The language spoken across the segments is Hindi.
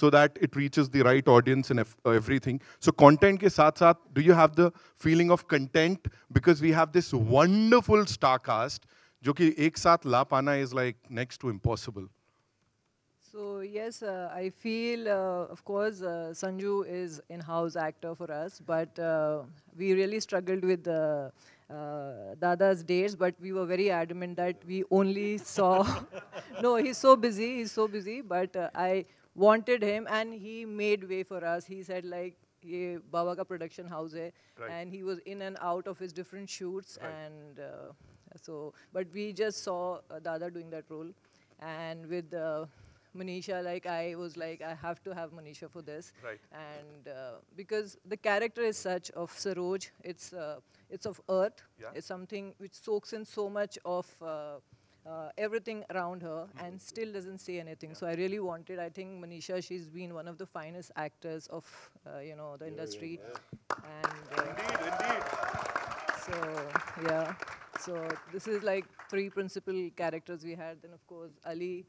so that it reaches the right audience and uh, everything. So content ke saath saath, do you have the feeling of content? Because we have this wonderful star cast, which ki ek saath la pana is like next to impossible. So yes, uh, I feel, uh, of course, uh, Sanju is in-house actor for us, but uh, we really struggled with uh, Dada's dates, but we were very adamant that we only saw... no, he's so busy, he's so busy, but I wanted him and he made way for us. He said like, ये बाबा का production house है, right. and he was in and out of his different shoots, right. and uh, so, but we just saw uh, Dada doing that role, and with uh, Manisha, like I was like, I have to have Manisha for this. Right. And uh, because the character is such of Saroj, it's, uh, it's of earth. Yeah. It's something which soaks in so much of uh, everything around her and still doesn't say anything. Yeah. So I really wanted, I think Manisha, she's been one of the finest actors of, uh, you know, the yeah, industry. And, uh, indeed, indeed. So, yeah. So this is like three principal characters we had. Then, of course, Ali,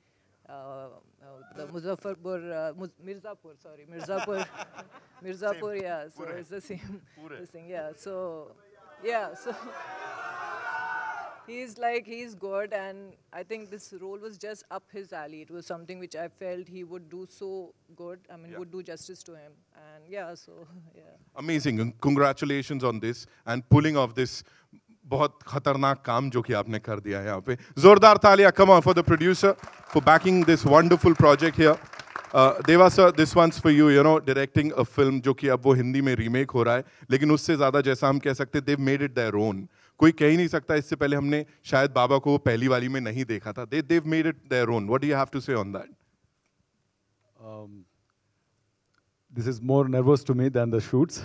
uh, uh, the Muzaffarpur, uh, Muz Mirzapur, sorry, Mirzapur, Mirzapur, same. yeah, so Pure. it's the same this thing, yeah, so, yeah, so he's like, he's good, and I think this role was just up his alley. It was something which I felt he would do so good, I mean, yeah. would do justice to him, and yeah, so, yeah. Amazing, congratulations on this, and pulling off this बहुत खतरनाक काम जो कि आपने कर दिया है यहाँ पे जोरदार तालिया come for the producer for backing this wonderful project here Deva sir this once for you you know directing a film जो कि अब वो हिंदी में रीमेक हो रहा है लेकिन उससे ज़्यादा जैसा हम कह सकते Dev made it their own कोई कह ही नहीं सकता इससे पहले हमने शायद बाबा को पहली वाली में नहीं देखा था they Dev made it their own what do you have to say on that this is more nervous to me than the shoots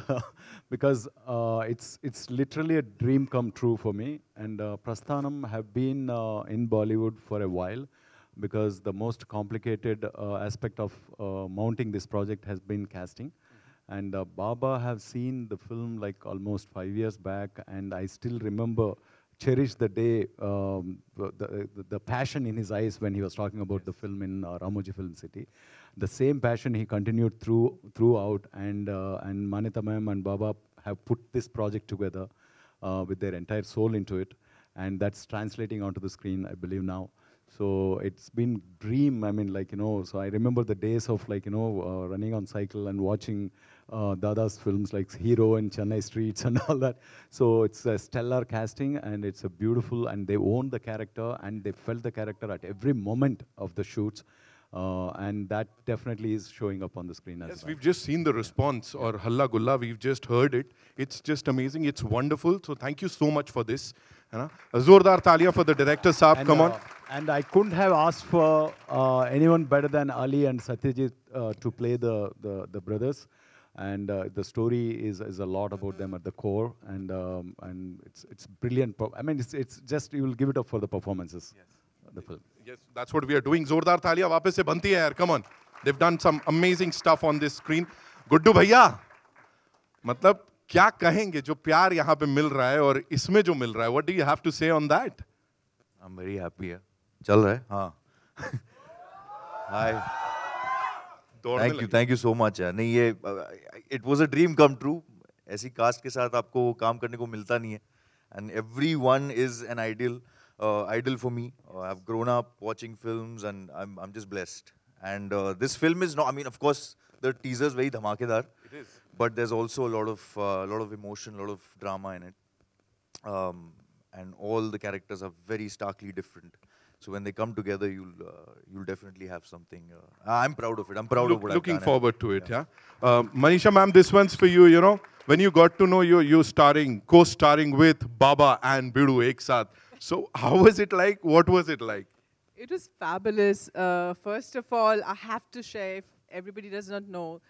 because uh, it's, it's literally a dream come true for me. And uh, Prasthanam have been uh, in Bollywood for a while because the most complicated uh, aspect of uh, mounting this project has been casting. And uh, Baba have seen the film like almost five years back, and I still remember cherish the day, um, the, the, the, passion in his eyes when he was talking about the film in uh, Ramoji Film City. The same passion he continued through throughout, and uh, and Manita ma'am and Baba have put this project together uh, with their entire soul into it, and that's translating onto the screen, I believe now. So it's been dream. I mean, like you know. So I remember the days of like you know uh, running on cycle and watching uh, Dada's films like Hero and Chennai Streets and all that. So it's a stellar casting and it's a beautiful, and they own the character and they felt the character at every moment of the shoots. Uh, and that definitely is showing up on the screen as yes, well. we've just seen the response yeah. or Halla Gulla, we've just heard it. It's just amazing. It's wonderful. So thank you so much for this. You Zordar Talia for the director, Saab. Come on. Uh, and I couldn't have asked for uh, anyone better than Ali and Satyajit uh, to play the, the, the brothers and uh, the story is, is a lot about them at the core, and um, and it's it's brilliant. I mean, it's it's just you will give it up for the performances. Yes. The film. Yes, that's what we are doing. Zordar तालियाँ वापस से बनती है यार. Come on, they've done some amazing stuff on this screen. Guddu भैया, मतलब क्या कहेंगे जो प्यार यहाँ पे मिल रहा है और इसमें जो मिल रहा है? What do you have to say on that? I'm very happy. है. चल रहा है. हाँ. Hi. Thank you thank you so much यार नहीं ये it was a dream come true ऐसी कास्ट के साथ आपको काम करने को मिलता नहीं है and everyone is an ideal uh, idol for me. Uh, I've grown up watching films and I'm, I'm just blessed. And uh, this film is not, I mean, of course, the teaser is very dhamakedar. It is. But there's also a lot of, uh, lot of emotion, a lot of drama in it. Um, and all the characters are very starkly different. So when they come together, you'll uh, you'll definitely have something. Uh, I'm proud of it. I'm proud Look, of what Looking forward to it. Yeah. yeah? Uh, Manisha, ma'am, this one's for you. You know, when you got to know you, you starring, co-starring with Baba and Bidu Ek Saath. So how was it like? What was it like? It was fabulous. Uh, first of all, I have to share, if everybody does not know,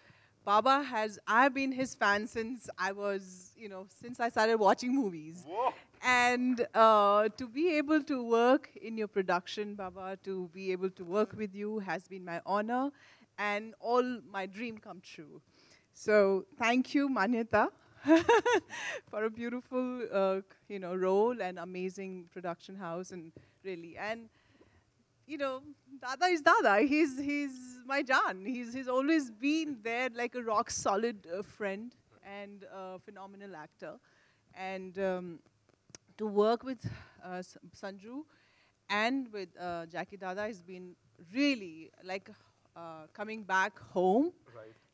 Baba has, I've been his fan since I was, you know, since I started watching movies. Whoa. And uh, to be able to work in your production, Baba, to be able to work with you has been my honor and all my dream come true. So thank you, Manyata, for a beautiful, uh, you know, role and amazing production house and really. And you know, Dada is Dada. He's he's my Jan. He's he's always been there like a rock solid uh, friend and a phenomenal actor. And um, to work with uh, Sanju and with uh, Jackie Dada has been really like uh, coming back home,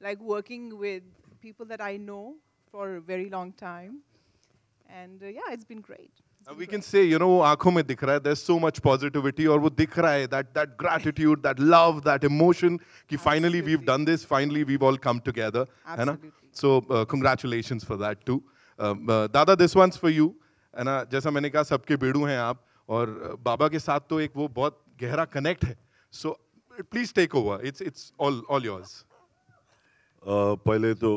like working with people that I know for a very long time. And uh, yeah, it's been great. It's Uh, been we great. can say, you know, वो आंखों में दिख रहा है there's so much positivity और वो दिख रहा है that that gratitude, that love, that emotion कि finally we've Absolutely. done this, finally we've all come together, है ना? Absolutely. So uh, congratulations for that too. Um, uh, दादा this one's for you, है ना? जैसा मैंने कहा सबके बेड़ू हैं आप और uh, बाबा के साथ तो एक वो बहुत गहरा connect है. So please take over. It's it's all all yours. अ, पहले तो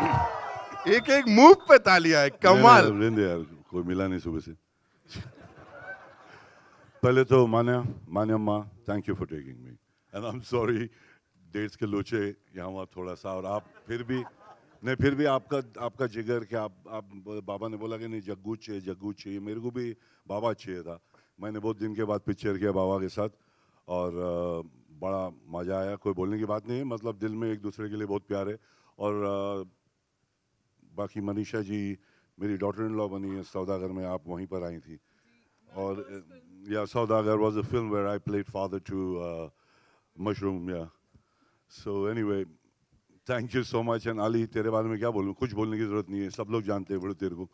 एक एक मूव पे तालियाँ है कमाल. यार कोई मिला नहीं सुबह से। पहले तो मान्या मान्या माँ thank you for taking me and I am sorry dates के लोचे यहाँ वहाँ थोड़ा सा और आप फिर भी नहीं फिर भी आपका आपका जिगर कि आप आप बाबा ने बोला कि नहीं जग्गू चाहिए जग्गू चाहिए मेरे को भी बाबा चाहिए था। मैंने बहुत दिन के बाद पिक्चर किया बाबा के साथ और बड़ा मज़ा आया कोई बोलने की बात नहीं है मतलब दिल में एक दूसरे के लिए बहुत प्यार है। और बाकी मनीषा जी मेरी डॉटर इन लॉ बनी है सौदागर में आप वहीं पर आई थी। और या Saudagar was a film where I played father to mushroom या so anyway thank you so much and Ali तेरे बारे में क्या बोलूँ? कुछ बोलने की ज़रूरत नहीं है। सब लोग जानते हैं बड़े तेरे को।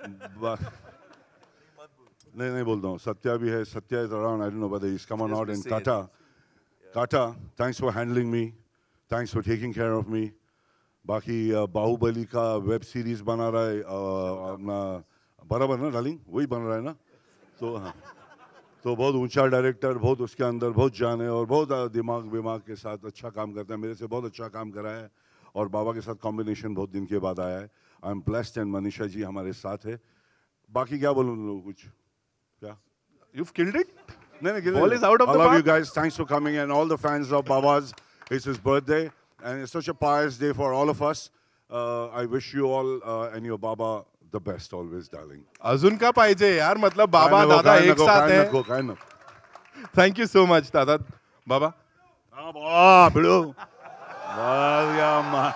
नहीं नहीं बोलता हूँ। सत्या भी है। Satya is around I don't know whether he's come or Just not Kata Kata thanks for handling me. Thanks for taking care of me. बाकी बाहुबली का वेब सीरीज़ बना रहा है अपना बराबर ना डार्लिंग? वही बन रहा है ना? तो हाँ। तो बहुत ऊँचा डायरेक्टर बहुत उसके अंदर बहुत जान है और बहुत दिमाग विमाग के साथ अच्छा काम करता है। मेरे से बहुत अच्छा काम करा है और बाबा के साथ कॉम्बिनेशन बहुत दिन के बाद आया है। I am blessed and Manisha ji हमारे साथ है। बाकी क्या बोलूँ उन लोगों कुछ? क्या? You've killed it. No, no, give Ball it. is out of I the love you park. guys. Thanks for coming and all the fans of Baba's. It's his birthday and it's such a pious day for all of us. Uh, I wish you all uh, and your Baba the best always, darling. अजून का पाहिजे यार मतलब बाबा काय नको, दादा काय एक नको, साथ काय है नको, काय नको. थैंक यू सो मच दादा बाबा हाँ, बा, भिड़ो. वाह, या मा-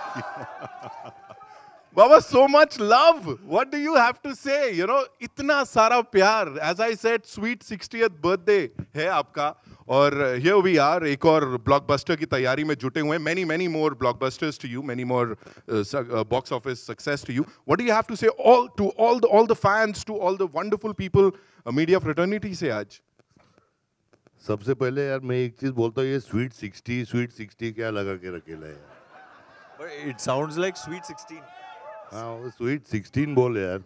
बाबा so much love what do you have to say you know इतना सारा प्यार as I said sweet 60th birthday है आपका और ये वी आर एक और ब्लॉकबस्टर की तैयारी में जुटे हुए many many more blockbusters to you many more box office success to you what you have to say all to all the all the fans to all the wonderful people media fraternity से आज? सबसे पहले यार मैं एक चीज़ बोलता हूँ ये स्वीट सिक्सटी स्वीट सिक्सटी क्या लगा के रखेला it sounds like sweet sixteen हाँ स्वीट सिक्सटीन बोल यार।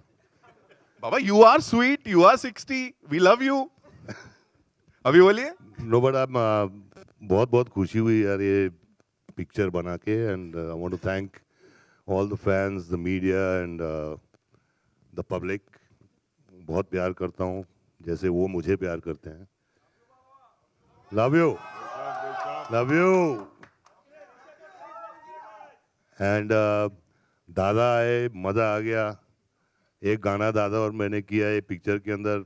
बाबा you are sweet you are sixty we love you अभी बोलिए। नो बट आप बहुत बहुत खुशी हुई यार ये पिक्चर बना के and I want to thank all the fans the media and the public बहुत प्यार करता हूँ, जैसे वो मुझे प्यार करते हैं। Love you love you and दादा आए, मज़ा आ गया। एक गाना दादा और मैंने किया ये पिक्चर के अंदर।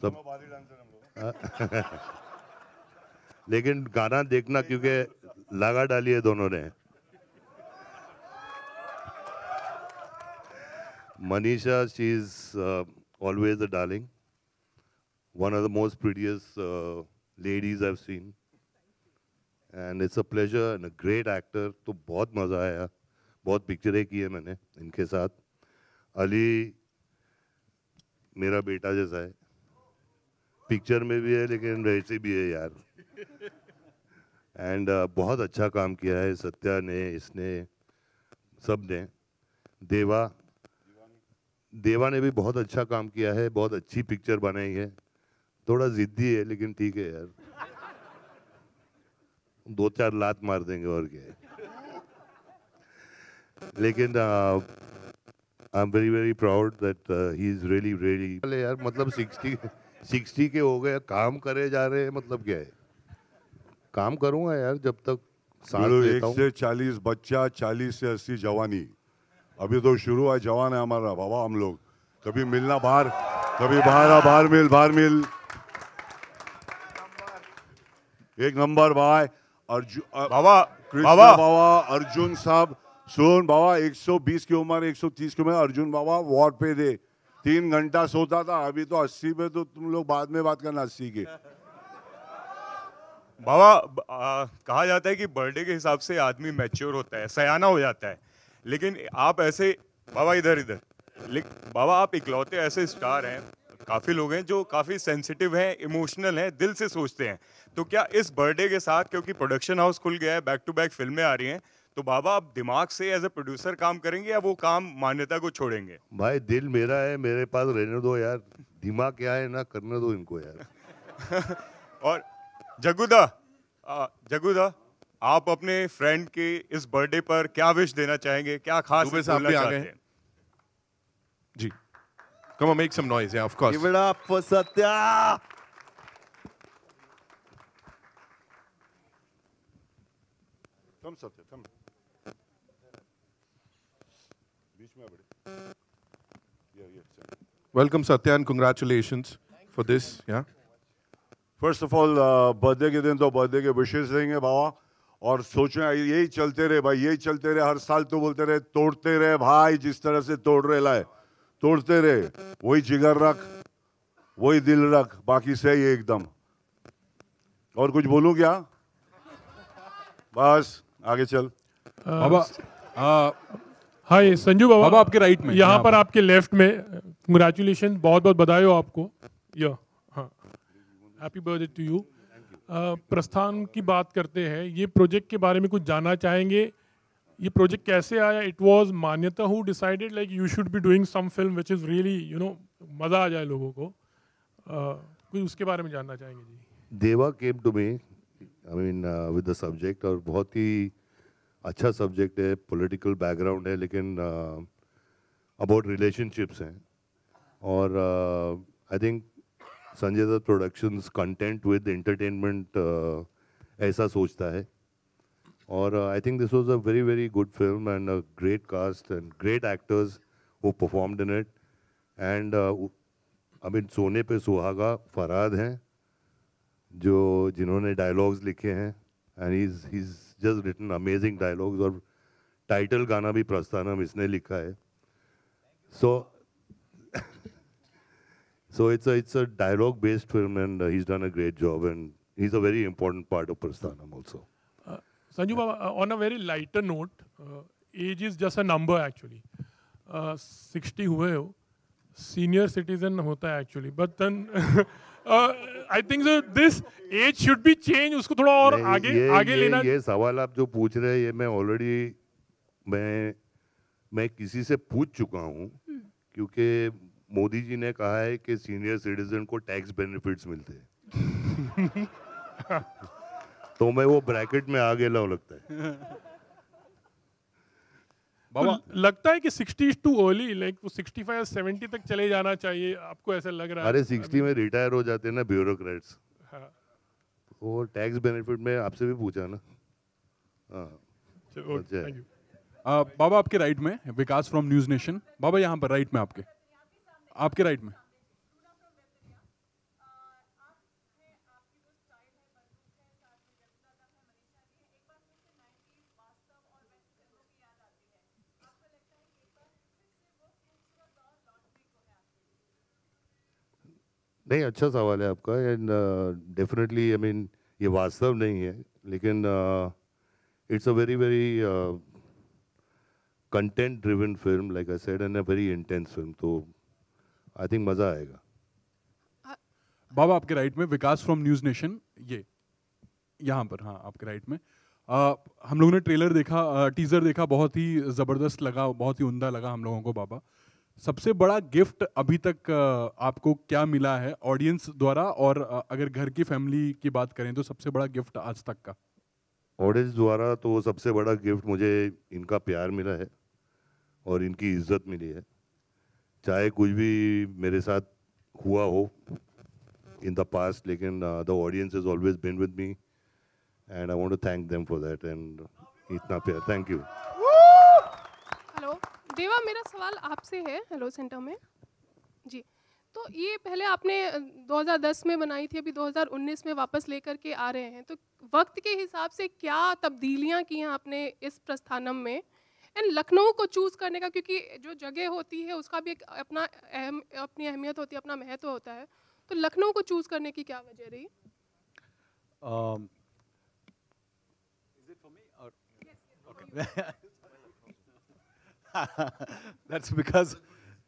सब लेकिन गाना देखना, क्योंकि लगा डाली है दोनों ने। Manisha she is always a darling one of the most precious ladies have seen and it's a pleasure and a great actor तो बहुत मज़ा आया। बहुत पिक्चरें की है मैंने इनके साथ। अली मेरा बेटा जैसा है। पिक्चर में भी है लेकिन वैसे भी है यार। एंड uh, बहुत अच्छा काम किया है सत्या ने इसने सबने देवा देवा ने भी बहुत अच्छा काम किया है बहुत अच्छी पिक्चर बनाई है। थोड़ा जिद्दी है लेकिन ठीक है यार। दो चार लात मार देंगे और क्या लेकिन I am very very proud that he is really really यार मतलब सिक्सटी सिक्सटी के हो गए काम करे जा रहे हैं मतलब क्या है? काम करूँगा यार जब तक एक से चालीस बच्चा चालीस से अस्सी जवानी। अभी तो शुरू है जवान है हमारा बाबा हम लोग। कभी मिलना बाहर कभी बाहर आ बाहर मिल बाहर मिल। एक नंबर भाई अर्जुन बाबा बाबा। बाबा अर्जुन साहब सुन बाबा 120 की उम्र 130 की उम्र अर्जुन बाबा वार्ड पे दे तीन घंटा सोता था, अभी तो 80 पे तो तुम लोग बाद में बात करना 80 के। बाबा कहा जाता है कि बर्थडे के हिसाब से आदमी मैच्योर होता है, सयाना हो जाता है। लेकिन आप ऐसे, बाबा इधर इधर। बाबा, आप इकलौते ऐसे स्टार हैं, काफ़ी लोग हैं जो काफ़ी सेंसिटिव हैं, इमोशनल हैं, दिल से सोचते हैं। तो क्या इस बर्थडे के साथ, क्योंकि प्रोडक्शन हाउस खुल गया है, बैक टू बैक फ़िल्में आ रही हैं तो बाबा आप दिमाग से एज ए प्रोड्यूसर काम करेंगे या वो काम मान्यता को छोड़ेंगे? भाई दिल मेरा है मेरे पास रहने दो यार। दिमाग क्या है ना करने दो इनको यार। और जगुदा जगुदा आप अपने फ्रेंड के इस बर्थडे पर क्या विश देना चाहेंगे? क्या खास बोलना भी आ चाहते गए हैं? जी। Come on make some noise yeah of course. Give it up for Satya. थम सत्य थम बीच में आ बड़े ये ये चल welcome satya and congratulations for this yeah? First of all birthday के दिन तो बर्थडे के विशेष देंगे बाबा। और सोचें यही चलते रहे भाई यही चलते रहे। हर साल तो बोलते रहे तोड़ते रहे भाई जिस तरह से तोड़ रहे लाए। तोड़ते रहे। वही जिगर रख वही दिल रख बाकी सही है एकदम। और कुछ बोलूँ क्या? बस आगे चल। बाबा हाय संजू बाबा। बाबा, आपके right में, यहाँ पर। आपके लेफ़्ट में कंग्रेचुलेशन बहुत बहुत बधाई हो आपको। या हाँ। हैप्पी बर्थडे टू यू प्रस्थान की बात करते हैं ये प्रोजेक्ट के बारे में कुछ जानना चाहेंगे? ये प्रोजेक्ट कैसे आया? It was Manyata who decided like you should be doing some film which is really you know मज़ा आ जाए लोगों को। Uh, कुछ उसके बारे में जानना चाहेंगे जी। Deva came to me I mean with the subject और बहुत ही अच्छा सब्जेक्ट है पॉलिटिकल बैकग्राउंड है, लेकिन अबाउट रिलेशनशिप्स हैं। और I think Sanjay Dutt productions content with entertainment ऐसा सोचता है। और I think this was a very very good film and a great cast and great actors who performed in it and I mean सोने पे सुहागा फराद हैं, जो जिन्होंने डायलॉग्स लिखे हैं। And is he just written amazing dialogues और टाइटल गाना भी प्रस्थानम इसने लिखा है सो so it's a it's a dialogue based film and uh, he's done a great job and he's a very important part of prasthanam also Sanju Baba, uh, on a very lighter note, uh, age is just a number actually. Uh, 60 हुए हो, senior citizen होता है actually. But then uh, I think so this age should be changed. उसको थोड़ा और आगे ये, आगे ये, लेना. ये सवाल आप जो पूछ रहे हैं ये मैं ऑलरेडी मैं मैं किसी से पूछ चुका हूँ क्योंकि मोदी जी ने कहा है कि सीनियर सिटीजन को टैक्स बेनिफिट्स मिलते हैं तो मैं वो ब्रैकेट में आ गया लगता है तो लगता है कि 60 टू too लाइक Like वो 65 या 70 तक चले जाना चाहिए. आपको ऐसा लग रहा है? अरे 60 में रिटायर हो जाते हैं ना ब्यूरोक्रेट्स हाँ, वो टैक्स बेनिफिट में आपसे भी पूछा ना। हाँ। थैंक अच्छा है। आ, बाबा आपके राइट में विकास फ्रॉम न्यूज़ नेशन बाबा यहाँ पर राइट में आपके। आपके राइट में। नहीं अच्छा सवाल है आपका एंड डेफिनेटली आई मीन ये वास्तव नहीं है लेकिन it's a very very content driven film like I said and a very intense film तो आई थिंक मज़ा आएगा। बाबा आपके राइट में विकास फ्रॉम न्यूज़ नेशन ये यहाँ पर हाँ आपके राइट में। आ, हम लोगों ने ट्रेलर देखा टीजर देखा बहुत ही ज़बरदस्त लगा बहुत ही उमदा लगा हम लोगों को बाबा। सबसे बड़ा गिफ्ट अभी तक आपको क्या मिला है ऑडियंस द्वारा? और अगर घर की फैमिली की बात करें तो सबसे बड़ा गिफ्ट आज तक का? ऑडियंस द्वारा तो सबसे बड़ा गिफ्ट मुझे इनका प्यार मिला है और इनकी इज़्ज़त मिली है। चाहे कुछ भी मेरे साथ हुआ हो इन द पास्ट लेकिन the audience is always been with me and I want to thank them for that and इतना प्यार। थैंक यू देवा मेरा सवाल आपसे है हेलो सेंटर में। जी तो ये पहले आपने 2010 में बनाई थी अभी 2019 में वापस लेकर के आ रहे हैं तो वक्त के हिसाब से क्या तब्दीलियाँ की हैं आपने इस प्रस्थानम में? एंड लखनऊ को चूज़ करने का क्योंकि जो जगह होती है उसका भी एक अपना अहम अपनी अहमियत होती है अपना महत्व होता है तो लखनऊ को चूज़ करने की क्या वजह रही? Um, that's because,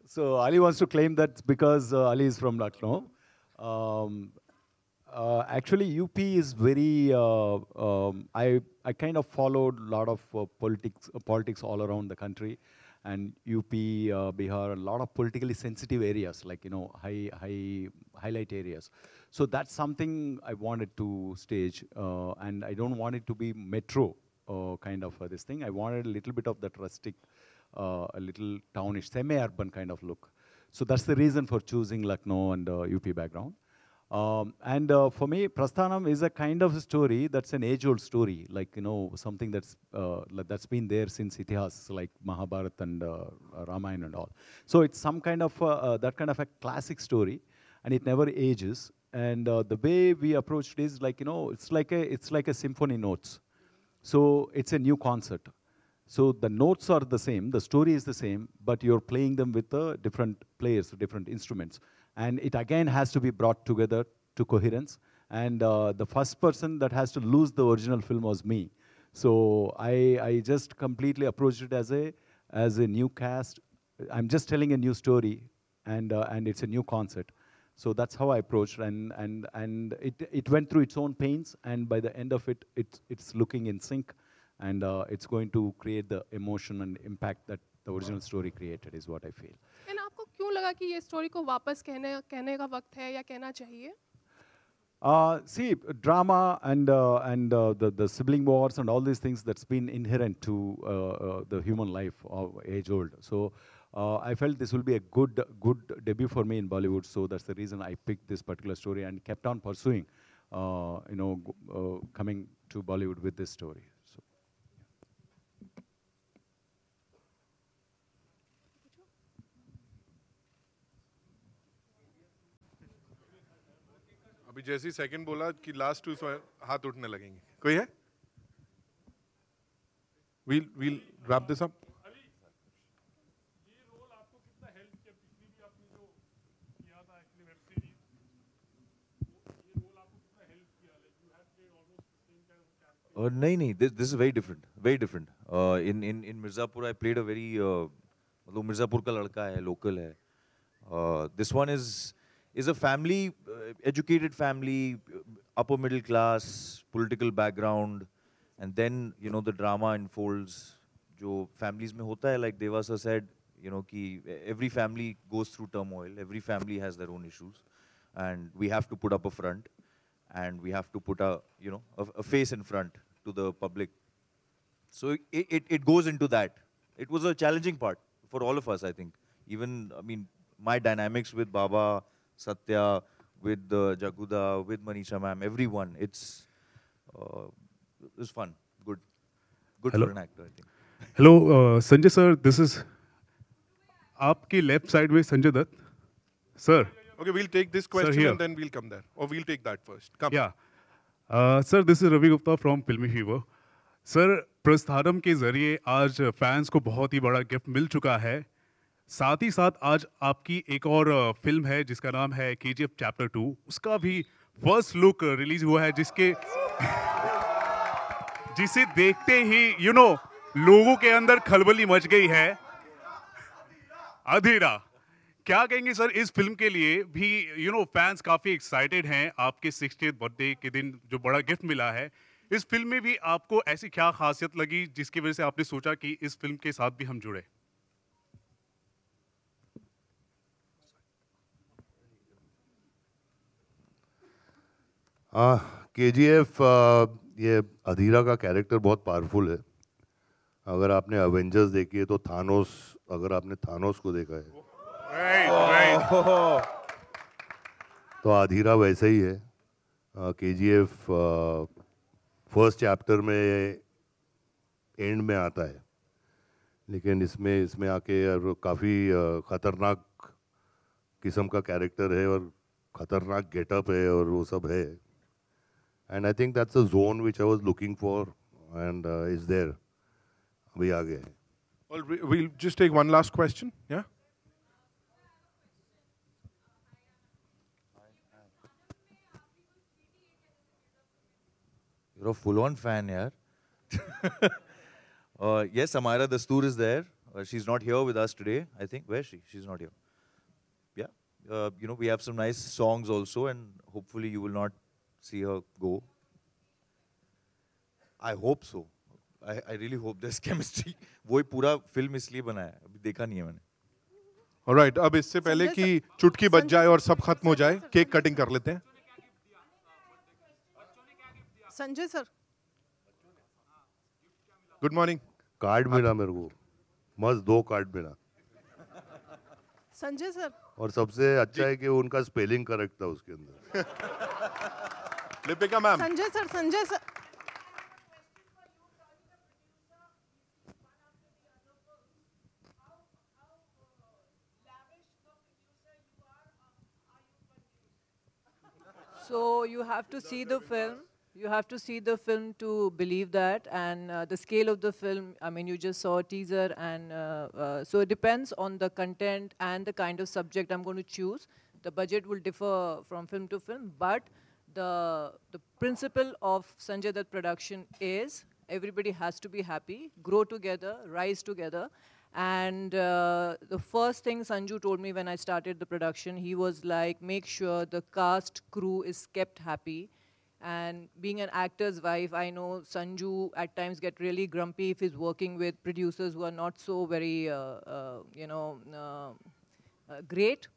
so Ali wants to claim that because uh, Ali is from Lucknow. Um, uh, actually, UP is very. Uh, um, I I kind of followed a lot of uh, politics uh, politics all around the country, and UP, uh, Bihar, a lot of politically sensitive areas like you know high high highlight areas. So that's something I wanted to stage, and I don't want it to be metro kind of this thing. I wanted a little bit of that rustic, uh, a little townish, semi-urban kind of look. So that's the reason for choosing Lucknow and uh, UP background. Um, and uh, for me, Prasthanam is a kind of a story that's an age-old story, like you know something that's uh, that's been there since Itihas, like Mahabharata and uh, Ramayana and all. So it's some kind of uh, uh, that kind of a classic story, and it never ages. And uh, the way we approached it is like you know it's like a it's like a symphony notes. So it's a new concert. So the notes are the same, the story is the same, but you're playing them with uh, different players, different instruments. And it again has to be brought together to coherence. And uh, the first person that has to lose the original film was me. So I, I just completely approached it as a, as a new cast. I'm just telling a new story, and, uh, and it's a new concert. So that's how I approached, and, and, and it, it went through its own pains, and by the end of it, it's, it's looking in sync, and uh, it's going to create the emotion and impact that the original story created, is what I feel. And आपको क्यों लगा कि ये स्टोरी को वापस कहने कहने का वक्त है या कहना चाहिए Uh, see, drama and, uh, and uh, the, the sibling wars and all these things that's been inherent to uh, uh, the human life, of age old. So uh, I felt this will be a good, good debut for me in Bollywood. So that's the reason I picked this particular story and kept on pursuing, uh, you know, g- uh, coming to Bollywood with this story. अभी जैसे ही सेकंड बोला कि लास्ट टू हाथ उठने लगेंगे। कोई है? We'll we'll wrap this up नहीं नहीं this this is very different very different in in in Mirzapur I played a very मतलब मिर्जापुर का लड़का है लोकल है। This one is is is a family uh, educated family uh, upper middle class political background and then you know the drama unfolds जो families में होता है like Deva sir said you know कि every family goes through turmoil every family has their own issues and we have to put up a front and we have to put a you know a, a face in front to the public so it, it, it goes into that it was a challenging part for all of us i think even i mean my dynamics with baba satya with uh, jaguda with manisha ma'am everyone it's uh, it was fun good good Hello. for an actor i think hello Sanjay sir this is आपकी लेफ़्ट साइड में Sanjay Dutt sir Okay, we'll take this question here. and then we'll come there. Or we'll take that first. Come. Yeah sir this is Ravi Gupta from Filmy Fever sir Prasthanam के ज़रिए आज फैंस को बहुत ही बड़ा गिफ्ट मिल चुका है साथ ही साथ आज आपकी एक और फ़िल्म है जिसका नाम है K G F chapter two. उसका भी फ़र्स्ट लुक रिलीज़ हुआ है जिसके जिसे देखते ही यू you नो know, लोगों के अंदर खलबली मच गई है। अधीरा क्या कहेंगे सर इस फ़िल्म के लिए भी यू नो फैंस काफ़ी एक्साइटेड हैं। आपके सिक्सटी बर्थडे के दिन जो बड़ा गिफ्ट मिला है। इस फ़िल्म में भी आपको ऐसी क्या खासियत लगी जिसकी वजह से आपने सोचा कि इस फ़िल्म के साथ भी हम जुड़े? के जी एफ़ ये अधीरा का कैरेक्टर बहुत पावरफुल है। अगर आपने अवेंजर्स देखी है तो थानोस अगर आपने थानोस को देखा है। Right, right. तो अधीरा वैसा ही है। K G F first chapter में एंड में आता है। लेकिन इसमें इसमें आके और काफ़ी ख़तरनाक किस्म का कैरेक्टर है और खतरनाक गेटअप है और वो सब है। And I think that's the zone which I was looking for and uh, is there. We are here. Well, we'll just take one last question. Yeah? You're a full-on fan, yeah. uh, yes, Amara Dastoor is there. Uh, she's not here with us today, I think. Where is she? She's not here. Yeah. Uh, you know, we have some nice songs also, and hopefully you will not see her go. I hope so. I, I really hope there's chemistry. वो ही पूरा फ़िल्म इसलिए बनाया है। अभी देखा नहीं है मैंने। All right, अब इससे पहले कि चुटकी बज जाए और सब खत्म हो जाए केक कटिंग कर लेते हैं। Sanjay sir. Good morning card मिला मेरे को। मस्त दो कार्ड मिला। संजय सर। और सबसे अच्छा है कि उनका स्पेलिंग करेक्ट था उसके अंदर। Sanjay sir, Sanjay sir. So you have to see the film. You have to see the film to believe that, and uh, the scale of the film. I mean, you just saw a teaser, and uh, uh, so it depends on the content and the kind of subject I'm going to choose. The budget will differ from film to film, but the the principle of Sanjay Dutt production is everybody has to be happy, grow together, rise together. And uh, the first thing Sanju told me when I started the production, he was like, make sure the cast crew is kept happy. And being an actor's wife, I know Sanju at times get really grumpy if he's working with producers who are not so very, uh, uh, you know, uh, uh, great.